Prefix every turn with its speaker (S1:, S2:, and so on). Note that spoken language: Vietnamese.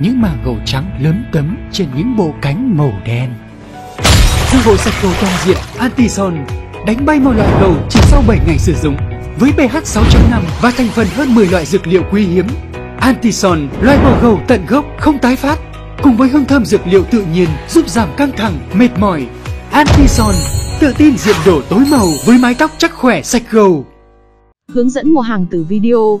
S1: những mảng gầu trắng lớn tấm trên những bộ cánh màu đen. Thương bộ sạch gầu toàn diện Antison đánh bay một loại gầu chỉ sau 7 ngày sử dụng với pH 6.5 và thành phần hơn 10 loại dược liệu quý hiếm. Antison loại bỏ gầu tận gốc không tái phát cùng với hương thơm dược liệu tự nhiên giúp giảm căng thẳng, mệt mỏi. Antison tự tin diện đổ tối màu với mái tóc chắc khỏe sạch gầu.
S2: Hướng dẫn mua hàng từ video